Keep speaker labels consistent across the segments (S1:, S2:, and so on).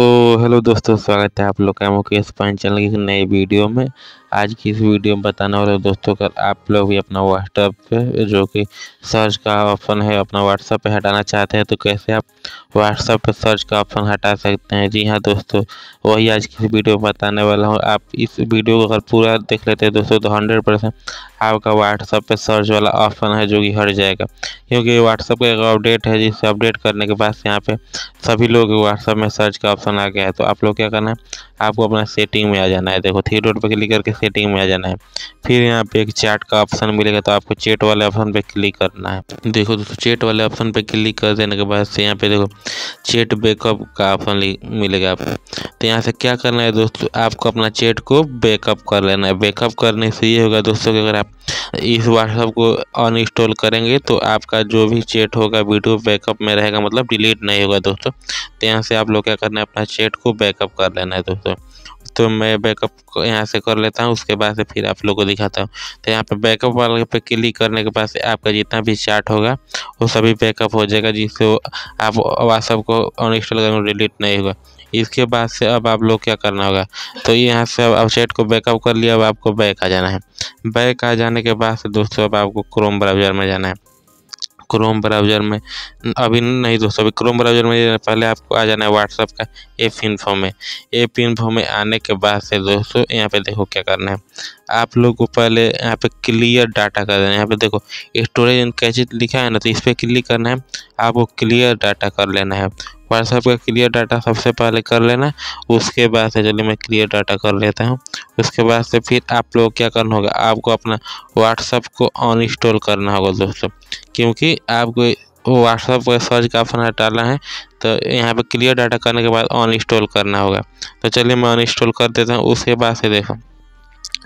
S1: So hello दोस्तों, स्वागत है आप लोग का मुकेश पाइन चैनल की नई वीडियो में। आज की इस वीडियो में बताने वाले दोस्तों अगर आप लोग भी अपना व्हाट्सएप पे, जो कि सर्च का ऑप्शन है, अपना व्हाट्सएप पे हटाना चाहते हैं तो कैसे आप व्हाट्सएप पे सर्च का ऑप्शन हटा सकते हैं? जी हाँ दोस्तों, वही आज की इस वीडियो में बताने वाला हूँ। आप इस वीडियो को अगर पूरा देख लेते हैं दोस्तों तो हंड्रेड परसेंट आपका व्हाट्सएप पे सर्च वाला ऑप्शन है, जो कि हट जाएगा। क्योंकि व्हाट्सएप का एक अपडेट है, जिससे अपडेट करने के बाद यहाँ पे सभी लोग व्हाट्सएप में सर्च का ऑप्शन आ गया है। तो आप लोग क्या करना है? आपको अपना सेटिंग में आ जाना है। देखो थ्री डॉट पर क्लिक करके सेटिंग में आ जाना है। फिर यहाँ पे एक चैट का ऑप्शन मिलेगा तो आपको चैट वाले ऑप्शन पे क्लिक करना है। देखो दोस्तों चैट वाले ऑप्शन पे क्लिक कर देने के बाद से यहाँ पे देखो चैट बैकअप का ऑप्शन मिलेगा आपको। तो यहाँ से क्या करना है दोस्तों, आपको अपना चैट को बैकअप कर लेना है। बैकअप करने से ये होगा दोस्तों कि अगर आप इस व्हाट्सअप को अनइंस्टॉल करेंगे तो आपका जो भी चैट होगा वीडियो बैकअप में रहेगा मतलब डिलीट नहीं होगा दोस्तों। तो यहाँ से आप लोग क्या करना है, अपना चैट को बैकअप कर लेना है दोस्तों। तो मैं बैकअप यहाँ से कर लेता हूँ, उसके बाद से फिर आप लोग को दिखाता हूँ। तो यहाँ पे बैकअप वाले पे क्लिक करने के बाद से आपका जितना भी चार्ट होगा, वो सभी बैकअप हो जाएगा, जिससे आप व्हाट्सअप को अनइंस्टॉल करेंगे डिलीट नहीं होगा। इसके बाद से अब आप लोग क्या करना होगा तो यहाँ से अब चैट को बैकअप कर लिया, अब आपको बैक आ जाना है। बैक आ जाने के बाद से दोस्तों, अब आपको क्रोम ब्राउज़र में जाना है। क्रोम ब्राउज़र में। अभी नहीं दोस्तों, अभी क्रोम ब्राउज़र में पहले आपको आ जाना है व्हाट्सअप का एप इन्फो में। एप इन्फो में आने के बाद से दोस्तों यहाँ पे देखो क्या करना है। आप लोग को पहले यहाँ पे क्लियर डाटा कर देना है। यहाँ पे देखो स्टोरेज इन कैसे लिखा है ना तो इस पर क्लिक करना है। आपको क्लियर डाटा कर लेना है। व्हाट्सएप का क्लियर डाटा सबसे पहले कर लेना, उसके बाद से चलिए मैं क्लियर डाटा कर लेता हूँ। उसके बाद से फिर आप लोग क्या करना होगा, आपको अपना व्हाट्सएप को अनइंस्टॉल करना होगा दोस्तों, क्योंकि आपको व्हाट्सएप पर सर्च का ऑप्शन हटाना है तो यहाँ पे क्लियर डाटा करने के बाद अनइंस्टॉल करना होगा। तो चलिए मैं अनइंस्टॉल कर देता हूँ, उसके बाद से देखो।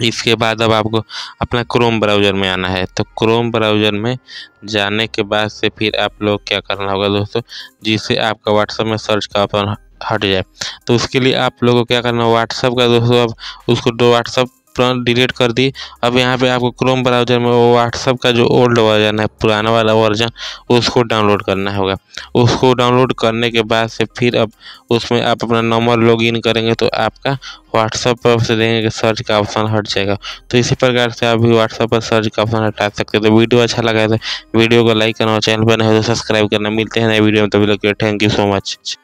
S1: इसके बाद अब आपको अपना क्रोम ब्राउज़र में आना है। तो क्रोम ब्राउज़र में जाने के बाद से फिर आप लोग क्या करना होगा दोस्तों? जिससे आपका व्हाट्सएप में सर्च का ऑप्शन हट जाए। तो उसके लिए आप लोगों को क्या करना है व्हाट्सएप का दोस्तों अब उसको दो व्हाट्सअप डिलीट कर दी। अब यहाँ पे आपको क्रोम ब्राउज़र में वो व्हाट्सअप का जो ओल्ड वर्जन है, पुराना वाला वर्जन उसको डाउनलोड करना होगा। उसको डाउनलोड करने के बाद से फिर अब उसमें आप अपना नंबर लॉगिन करेंगे तो आपका व्हाट्सअप पर से देंगे कि सर्च का ऑप्शन हट जाएगा। तो इसी प्रकार से आप भी व्हाट्सअप पर सर्च का ऑप्शन हटा सकते हैं तो वीडियो अच्छा लगा तो वीडियो को लाइक करना चैनल पर नहीं हो तो सब्सक्राइब करना। मिलते हैं नए वीडियो में। तभी तो थैंक यू सो मच